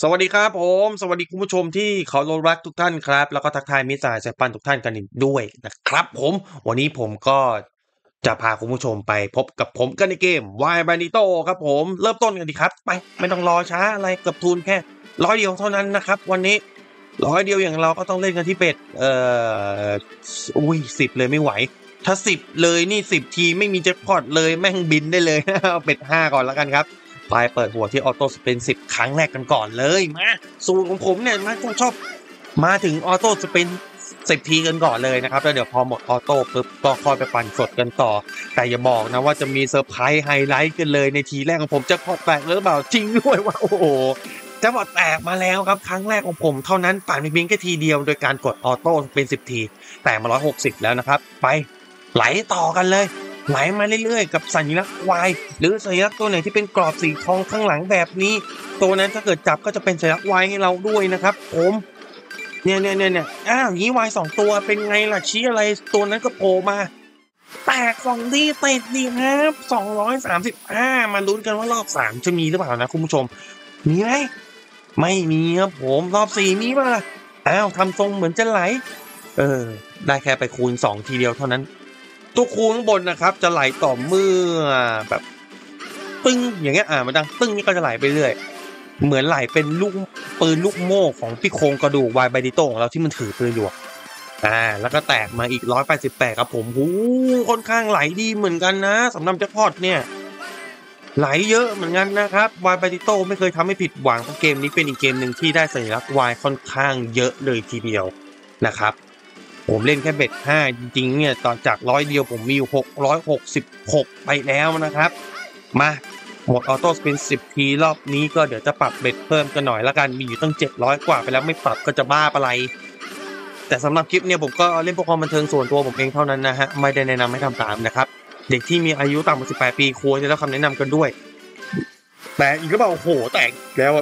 สวัสดีครับผม สวัสดีคุณผู้ชมที่เคารพรักทุกท่านครับ แล้วก็ทักทายมิตรสายสายปันทุกท่านกันด้วยนะครับผม วันนี้ผมก็จะพาคุณผู้ชมไปพบกับผมกันในเกม Y b a n i t o ครับผม เริ่มต้นกันดีครับ ไปไม่ต้องรอช้าอะไรกับทุนแค่ร้อยเดียวเท่านั้นนะครับ วันนี้ร้อยเดียวอย่างเราก็ต้องเล่นกันที่เป็ดเอ่ออุ้ยสิบเลยไม่ไหว ถ้าสิบเลยนี่สิบทีไม่มีแจ็คพอตเลยแม่งบินได้เลยเอา bet ห้าก่อนแล้วกันครับ ไปเปิดหัวที่ auto spin สิบครั้งแรกกันก่อนเลยมาสูตรของผมเนี่ยมาชอบมาถึง auto spin สิบทีกันก่อนเลยนะครับแล้วเดี๋ยวพอหมด auto ปุ๊บก็ค่อยไปปั่นสดกันต่อ แต่อย่าบอกนะว่าจะมี surprise highlight กันเลยในทีแรกของผมจะพอแตกหรือเปล่าจริงด้วยว่าโอ้โหจะพอแตกมาแล้วครับครั้งแรกของผมเท่านั้นปั่นไปเพียงแค่ทีเดียวโดยการกด auto เป็นสิบที แต่มาร้อยหกสิบแล้วนะครับ ไปไหลต่อกันเลย ไหลมาเรื่อยๆ กับสัญลักษณ์ Y หรือสัญลักษณ์ตัวไหนที่เป็นกรอบสีทองข้างหลังแบบนี้ ตัวนั้นถ้าเกิดจับก็จะเป็นสัญลักษณ์ Y ให้เราด้วยนะครับผมเนี่ยเนี่ยเนี่ยเนี่ยอ้าวนี้ Y สองตัวเป็นไงล่ะชี้อะไรตัวนั้นก็โผล่มาแตกสองดีติดดีครับสองร้อยสามสิบห้ามาลุ้นกันว่ารอบสามจะมีหรือเปล่านะคุณผู้ชม มีไหมไม่มีครับผมรอบสี่มีป่ะอ้าวทำทรงเหมือนจะไหล เออ ได้แค่ไปคูณสองทีเดียวเท่านั้น ตัวคูข้างบนนะครับ จะไหลต่อเมื่อแบบตึ้งอย่างเงี้ยอ่ามันดังตึ้งนี่ก็จะไหลไปเรื่อย เหมือนไหลเป็นลูกปืนลูกโม่ของพี่โครงกระดูกวายไบดิโตของเราที่มันถือปืนอยู่อะอ่าแล้วก็แตกมาอีกร้อยแปดสิบแปดครับผมหูค่อนข้างไหลดีเหมือนกันนะสำหรับแจ็คพอตเนี่ย ไหลเยอะเหมือนกันนะครับวายไบดิโตไม่เคยทำให้ผิดหวังเพราะเกมนี้เป็นอีกเกมหนึ่งที่ได้สัญลักษณ์วายค่อนข้างเยอะเลยทีเดียวนะครับ ผมเล่นแค่เบ็ดห้าจริงๆเนี่ยตอนจากร้อยเดียวผมมีอยู่หกร้อยหกสิบหกไปแล้วนะครับ มาหมดออโต้สปินสิบทีรอบนี้ก็เดี๋ยวจะปรับเบ็ดเพิ่มกันหน่อยละกันมีอยู่ตั้งเจ็ดร้อยกว่าไปแล้วไม่ปรับก็จะบ้าอะไร แต่สำหรับคลิปเนี่ยผมก็เล่นพื่อความบันเทิงส่วนตัวผมเองเท่านั้นนะฮะไม่ได้แนะนำให้ทำตามนะครับ เด็กที่มีอายุต่ำกว่าสิบแปดปีควรจะได้คำแนะนำกันด้วย แต่อีกก็บอกโอ้โหแตกแล้ว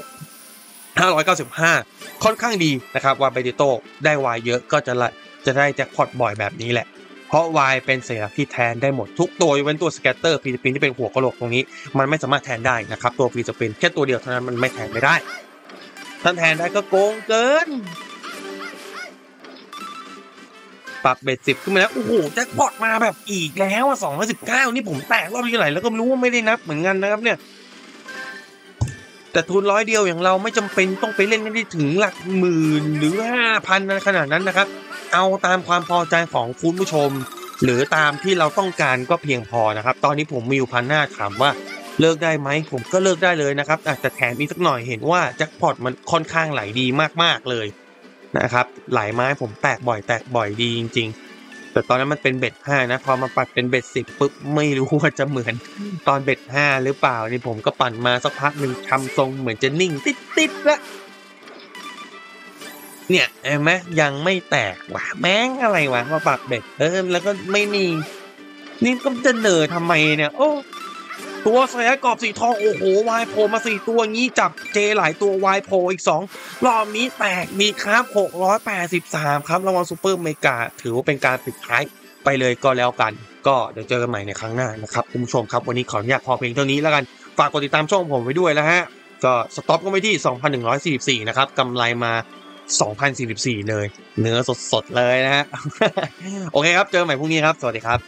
595 ค่อนข้างดีนะครับวาเบดิโตได้วายเยอะก็จะละ จะได้แจ็คพอตบ่อยแบบนี้แหละ เพราะวายเป็นสัญลักษณ์ที่แทนได้หมดทุกตัวยกเว้นตัวสแกตเตอร์ฟีสปินที่เป็นหัวกะโหลกตรงนี้ มันไม่สามารถแทนได้นะครับตัวฟีสปินแค่ตัวเดียวเท่านั้นมันไม่แทนไม่ได้ถ้านแทนได้ก็โกงเกิน ปรับเบ็ดสิบขึ้นมาแล้ว โอ้โหแจ็คพอตมาแบบอีกแล้วอะสองร้อยสิบเก้านี่ผมแตกรอบที่ไหนแล้วก็ไม่รู้ว่าไม่ได้นับเหมือนกันนะครับเนี่ย แต่ทุนร้อยเดียวอย่างเราไม่จำเป็นต้องไปเล่นกันที่ถึงหลักหมื่นหรือห้าพันขนาดนั้นนะครับ เอาตามความพอใจของคุณผู้ชม หรือตามที่เราต้องการก็เพียงพอนะครับ ตอนนี้ผมมีอยู่พันหน้าถามว่าเลิกได้ไหมผมก็เลิกได้เลยนะครับอาจจะแถมอีกสักหน่อยเห็นว่าแจ็คพอตมันค่อนข้างไหลดีมากๆเลยนะครับไหลไม้ผมแตกบ่อยแตกบ่อยดีจริง ๆ แต่ตอนนั้นมันเป็นเบ็ดห้านะพอมาปัดเป็นเบ็ดสิบปุ๊บไม่รู้ว่าจะเหมือนตอนเบ็ดห้าหรือเปล่านี่ผมก็ปั่นมาสักพักหนึ่งทำทรงเหมือนจะนิ่งติดติดๆละ เนี่ยเห็นไหมยังไม่แตกว่ะแม่งอะไรวะมาปักเบ็ดเออแล้วก็ไม่มี นี่ก็จะเหนอทำไมเนี่ย โอ้ตัวสายกรอบสีทองโอ้โหวายโพมาสี่ตัวงี้จับเจหลายตัววายโพอีกสองรอบนี้แตกมีครับหกร้อยแปดสิบสามครับรางวัลซูเปอร์เมกาถือว่าเป็นการปิดท้ายไปเลยก็แล้วกัน ก็เดี๋ยวเจอกันใหม่ในครั้งหน้านะครับคุณผู้ชมครับ วันนี้ขออนุญาตพอเพียงเท่านี้แล้วกัน ฝากกดติดตามช่องผมไว้ด้วยนะฮะ ก็สต็อปก็ไปที่ 2,144 นะครับกำไรมา 2,044 เลย เนื้อสดๆเลยนะฮะ โอเคครับ เจอใหม่พรุ่งนี้ครับ สวัสดีครับ